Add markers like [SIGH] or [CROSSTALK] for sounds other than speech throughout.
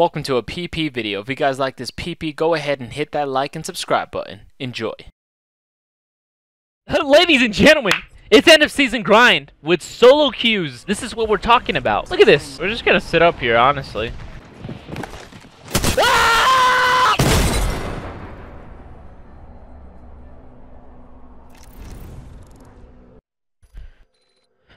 Welcome to a PP video. If you guys like this PP, go ahead and hit that like and subscribe button. Enjoy. [LAUGHS] Ladies and gentlemen, it's end of season grind with solo queues. This is what we're talking about. Look at this. We're just gonna sit up here, honestly.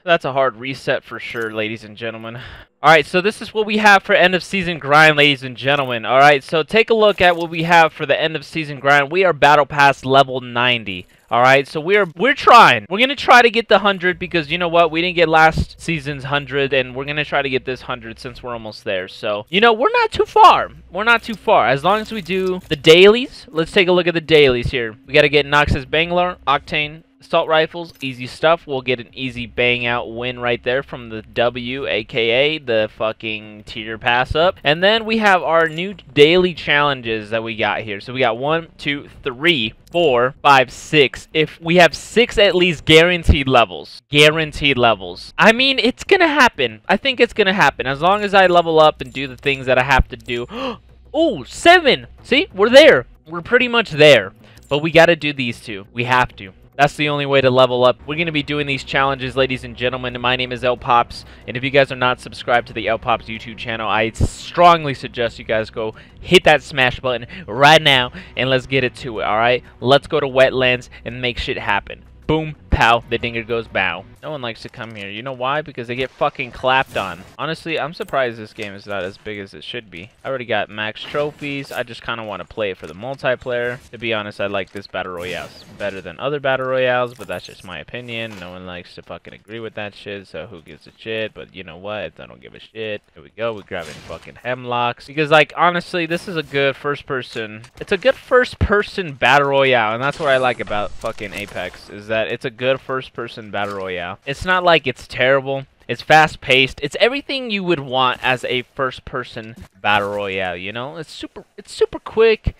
That's a hard reset for sure, ladies and gentlemen. Alright, so this is what we have for end of season grind, ladies and gentlemen. Alright, so take a look at what we have for the end of season grind. We are battle pass level 90. Alright, so we're we're trying. We're gonna try to get the 100 because you know what? We didn't get last season's 100 and we're gonna try to get this 100 since we're almost there. So, you know, we're not too far. We're not too far. As long as we do the dailies. Let's take a look at the dailies here. We gotta get Noxus Bangalore, Octane, assault rifles, easy stuff. We'll get an easy bang out win right there from the W, aka the fucking tier pass up. And then we have our new daily challenges that we got here. So we got one, two, three, four, five, six. If we have six at least guaranteed levels. Guaranteed levels. I mean, it's gonna happen. I think it's gonna happen. As long as I level up and do the things that I have to do. [GASPS] oh, seven! See? We're there. We're pretty much there. But we gotta do these two. We have to. That's the only way to level up. We're going to be doing these challenges, ladies and gentlemen. My name is El Popps, and if you guys are not subscribed to the El Popps YouTube channel, I strongly suggest you guys go hit that smash button right now, and let's get it to it, alright? Let's go to Wetlands and make shit happen. Boom, pow, the dinger goes bow. No one likes to come here. You know why? Because they get fucking clapped on. Honestly, I'm surprised this game is not as big as it should be. I already got max trophies. I just kind of want to play it for the multiplayer. To be honest, I like this Battle Royale better than other Battle Royales, but that's just my opinion. No one likes to fucking agree with that shit, so who gives a shit? But you know what? I don't give a shit. Here we go. We're grabbing fucking Hemloks. Because, like, honestly, this is a good first person. It's a good first person Battle Royale, and that's what I like about fucking Apex, is that it's a good first person Battle Royale. It's not like it's terrible. It's fast paced. It's everything you would want as a first person battle royale, you know? It's super it's super quick.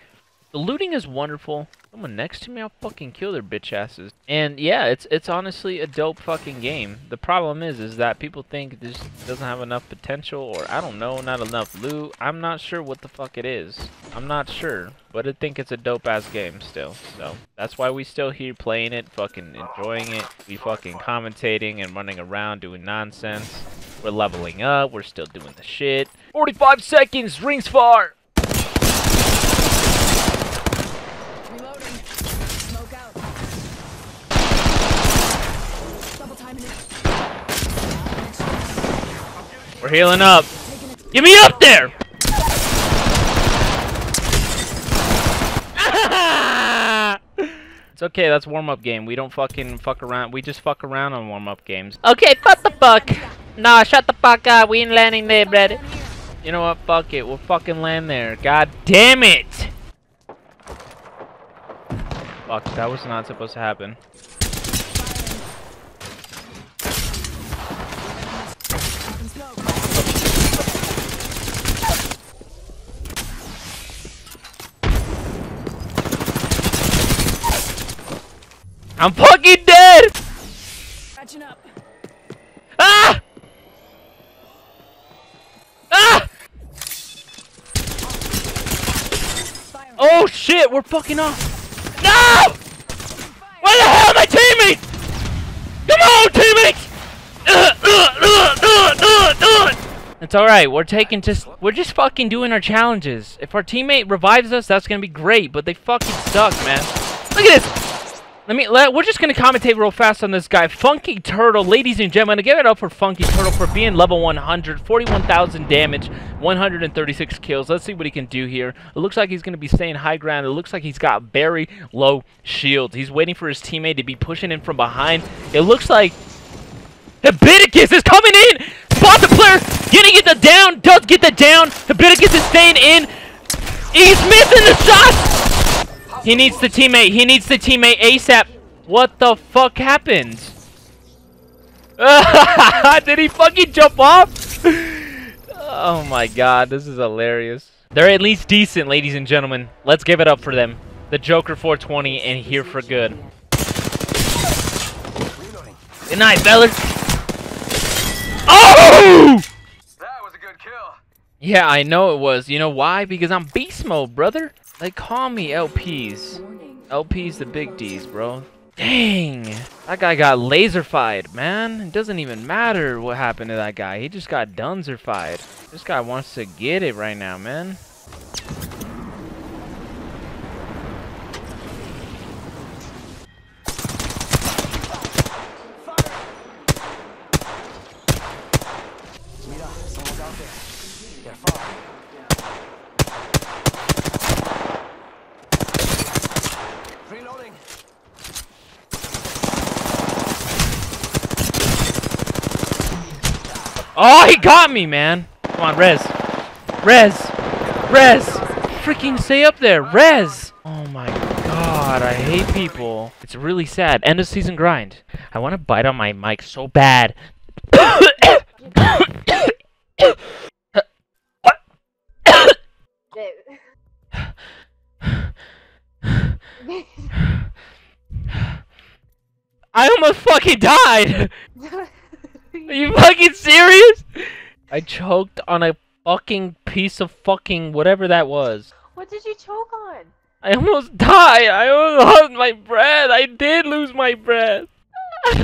The looting is wonderful. Someone next to me, I'll fucking kill their bitch asses. And yeah, it's it's honestly a dope fucking game. The problem is, is that people think this doesn't have enough potential, or I don't know, not enough loot. I'm not sure what the fuck it is. I'm not sure, but I think it's a dope ass game still. So that's why we still here playing it, fucking enjoying it. We fucking commentating and running around doing nonsense. We're leveling up. We're still doing the shit. 45 seconds. Rings far. We're healing up. Get me up there! it's okay, that's warm-up game. We don't fucking fuck around. We just fuck around on warm-up games. Okay, fuck the fuck. Nah, shut the fuck up. We ain't landing there, brother. You know what? Fuck it. We'll fucking land there. God damn it! Fuck, that was not supposed to happen. I'm fucking dead! Catching up. Ah! Ah! Oh shit, we're fucking off. No! Where the hell are my teammates? Come on, teammates! It's alright, we're taking just, we're just fucking doing our challenges. If our teammate revives us, that's gonna be great, but they fucking suck, man. Look at this! Let me, let, we're just to commentate real fast on this guy. Funky Turtle, ladies and gentlemen, give it up for Funky Turtle for being level 100, 41,000 damage, 136 kills. Let's see what he can do here. It looks like he's to be staying high ground. It looks like he's got very low shields. He's waiting for his teammate to be pushing in from behind. It looks like Habiticus is coming in! Spot the player, getting it the down, does get the down. Habiticus is staying in. He's missing the shot! He needs the teammate. He needs the teammate ASAP. What the fuck happened? [LAUGHS] Did he fucking jump off? [LAUGHS] oh my god, this is hilarious. They're at least decent, ladies and gentlemen. Let's give it up for them. The Joker 420 and here for good. Good night, fellas. Oh! That was a good kill. Yeah, I know it was. You know why? Because I'm beast mode, brother. They call me LPs. LPs the big D's, bro. Dang. That guy got laserfied, man. It doesn't even matter what happened to that guy. He just got dunzerfied. This guy wants to get it right now, man. Mira, someone's out there. They're far. Reloading. Oh, he got me, man. Come on, Rez. Rez. Rez. Freaking stay up there. Rez. Oh my god, I hate people. It's really sad. End of season grind. I want to bite on my mic so bad. I almost fucking died. Are you fucking serious? I choked on a fucking piece of fucking whatever that was. what did you choke on? I almost [LAUGHS] died. I almost lost my breath. I did lose my breath. [LAUGHS]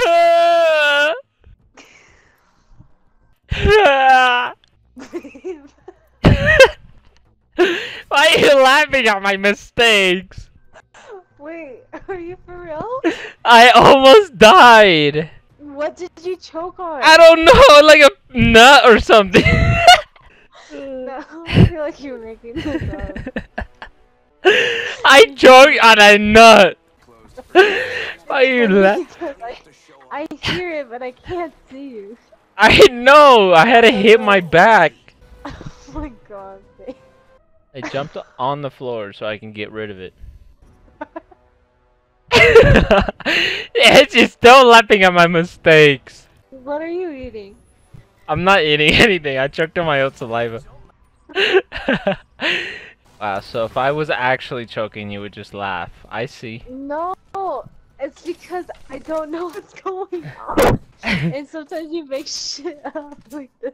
Why are you laughing at my mistakes? Wait, are you for real? I almost died. What did you choke on? I don't know, [LAUGHS] like a nut or something. [LAUGHS] No, [LAUGHS] I feel like you're making this up. I choked on a nut. Why are you laughing? I, I hear it, but I can't see you. I know. I had to hit my back. Oh my god. babe. I jumped on the floor so I can get rid of it. [LAUGHS] it's just still laughing at my mistakes. What are you eating? I'm not eating [LAUGHS] anything. I choked on my own saliva. [LAUGHS] wow, so if I was actually choking, you would just laugh. I see. No, it's because I don't know what's going on. and sometimes you make shit up like this.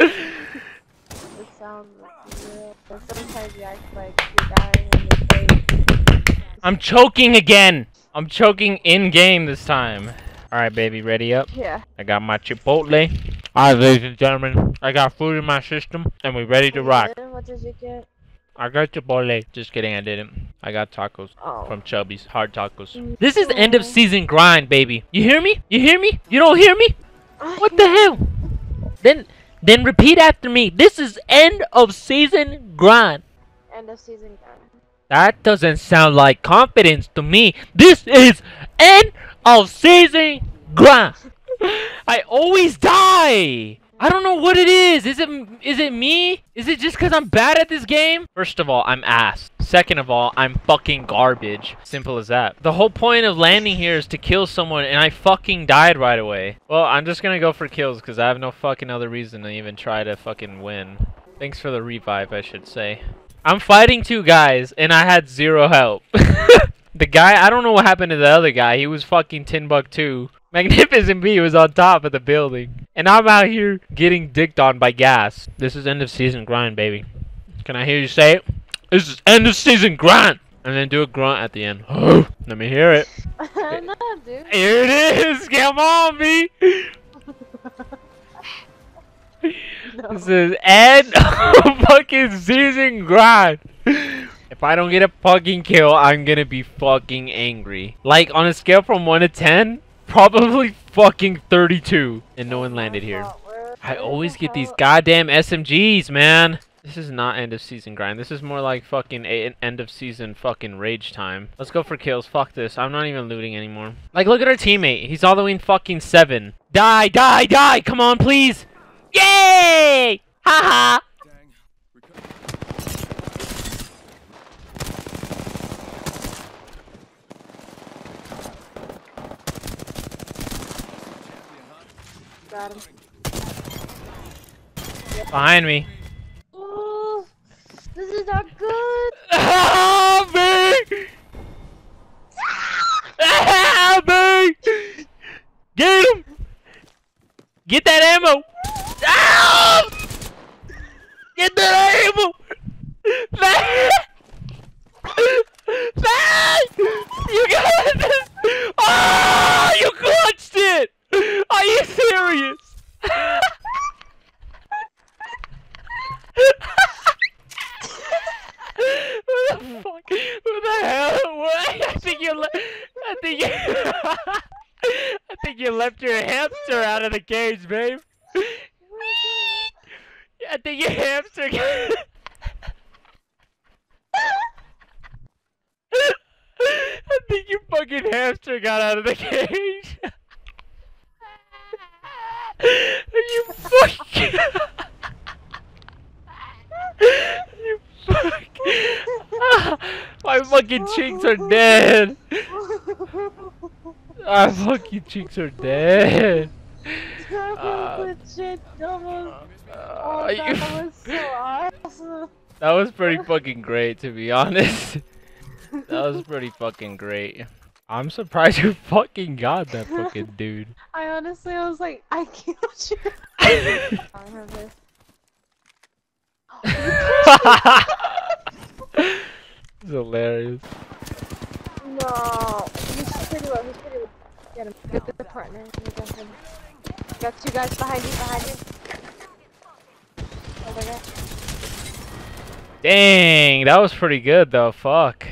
It sounds real. Sometimes you act like you're dying in the face. I'm choking again. I'm choking in game this time. All right, baby, ready up. Yeah. I got my Chipotle. All right, ladies and gentlemen, I got food in my system, and we're ready to rock. What did you get? I got Chipotle. Just kidding, I didn't. I got tacos Oh. from Chubby's, hard tacos. Mm. This is end of season grind, baby. You hear me? You hear me? You don't hear me? What the hell? Then, then repeat after me. This is end of season grind. End of season grind. That doesn't sound like confidence to me. This is end of season grind. I always die. I don't know what it is. Is it is it me? Is it just because I'm bad at this game? First of all, I'm ass. Second of all, I'm fucking garbage. Simple as that. The whole point of landing here is to kill someone, and I fucking died right away. Well, I'm just gonna go for kills because I have no fucking other reason to even try to fucking win. Thanks for the revive, I should say. I'm fighting two guys, and I had zero help. [LAUGHS] the guy, I don't know what happened to the other guy. He was fucking tin buck too. [LAUGHS] Magnificent B was on top of the building. And I'm out here getting dicked on by gas. This is end of season grind, baby. Can I hear you say it? This is end of season grind! And then do a grunt at the end. [GASPS] Let me hear it. [LAUGHS] no, dude. Here it is! Come on, B! This is end of [LAUGHS] fucking season grind. If I don't get a fucking kill, I'm gonna be fucking angry. Like on a scale from one to ten, probably fucking 32. And no one landed here. I always get these goddamn SMGs, man. This is not end of season grind. This is more like fucking end of season fucking rage time. Let's go for kills. Fuck this. I'm not even looting anymore. Like, look at our teammate. He's all the way in fucking seven. Die, die, die! Come on, please! Yay! Haha! Got him. Behind me. Ooh, this is not good. Help me! Help me! Get him! Get that ammo! Ow! Get the ammo! That! That! You got this! Oh! You clutched it! Are you serious? Who the fuck? Who the hell? What? I think you. Le- I think you. I think you left your hamster out of the cage, babe. I think your hamster. Got- I think your fucking hamster got out of the [LAUGHS] cage. you fucking. you fuck. My fucking cheeks are dead. My fucking cheeks are dead. Uh, legit. That was, Uh, oh, that was so awesome. that was pretty fucking great, to be honest. That was pretty fucking great. I'm surprised you [LAUGHS] fucking got that fucking [LAUGHS] dude. I honestly, I was like, I killed you. I have this. it's hilarious. No, he's pretty low. He's pretty low. Get him. Get the partner. Got him. Got two guys behind you. Behind you. Over there. Dang, that was pretty good though. Fuck.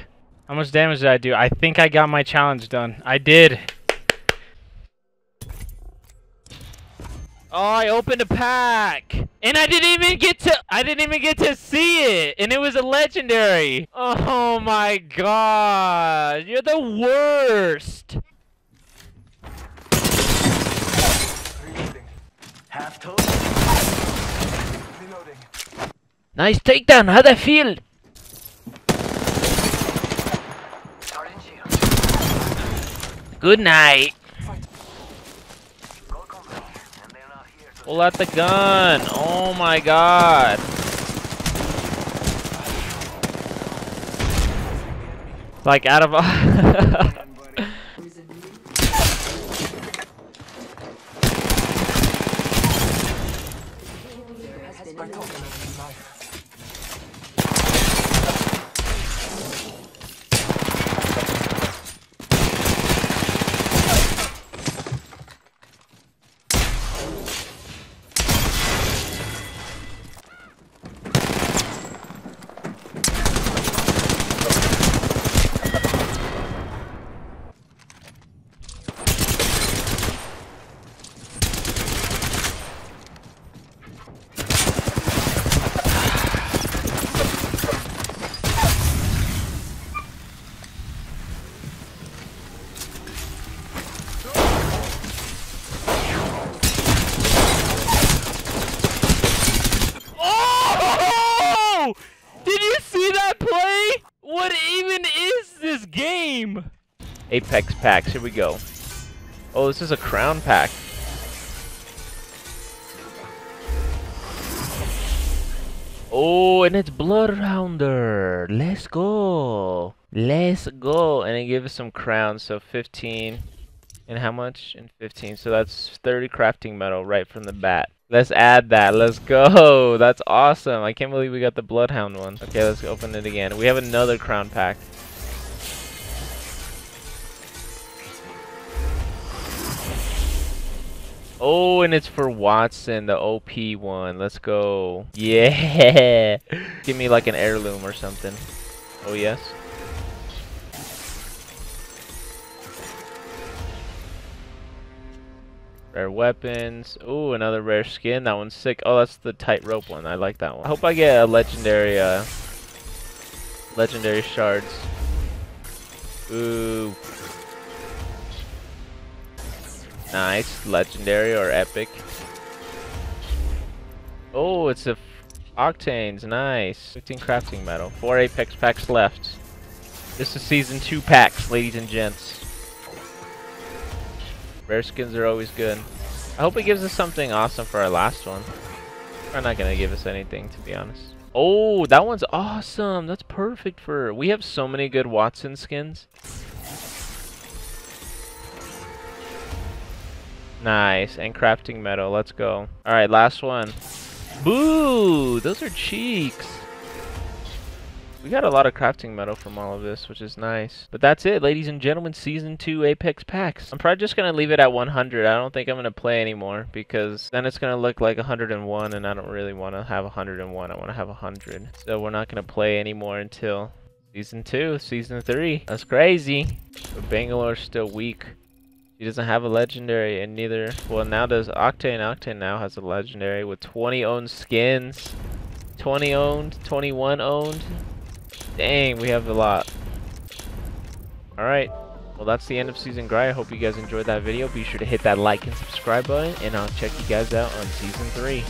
How much damage did I do? I think I got my challenge done. I did. Oh, I opened a pack. And I didn't even get to I didn't even get to see it. And it was a legendary. Oh my god. You're the worst. Half. Nice takedown. How'd that feel? Good night. Go company. And they're not here to Pull out the gun. Oh my god. Like out of [LAUGHS] [LAUGHS] them, buddy. I told them it was knife. Oh! Did you see that play? What even is this game? Apex packs, here we go. Oh, this is a crown pack. Oh, and it's Bloodhounder. Let's go. Let's go. And it gives us some crowns, so 15. And how much? And 15. So that's 30 crafting metal right from the bat. Let's add that. Let's go. [LAUGHS] That's awesome. I can't believe we got the Bloodhound one. Okay, let's open it again. We have another crown pack. Oh, and it's for Wattson, the OP one. Let's go. Yeah. [LAUGHS] Give me like an heirloom or something. Oh, yes. Rare weapons. Ooh, another rare skin. That one's sick. Oh, that's the tightrope one. I like that one. I hope I get a legendary, uh, legendary shards. Ooh. Nice. Legendary or epic. Oh, it's a octanes. Nice. 15 crafting metal. Four apex packs left. This is season two packs, ladies and gents. Rare skins are always good. I hope it gives us something awesome for our last one. We're not gonna give us anything, to be honest. Oh, that one's awesome. That's perfect for. We have so many good Wattson skins. Nice. And crafting metal. Let's go. Alright, last one. Boo! Those are cheeks. We got a lot of crafting metal from all of this, which is nice. But that's it, ladies and gentlemen, Season 2 Apex Packs. I'm probably just going to leave it at 100. I don't think I'm going to play anymore because then it's going to look like 101 and I don't really want to have 101. I want to have 100. So we're not going to play anymore until Season 2, Season 3. That's crazy. But Bangalore's still weak. He doesn't have a legendary, and neither. Well, now does Octane. Octane now has a legendary with 20 owned skins. 20 owned, 21 owned. Dang, we have a lot. Alright. Well, that's the end of Season Grind. I hope you guys enjoyed that video. Be sure to hit that like and subscribe button, and I'll check you guys out on Season 3.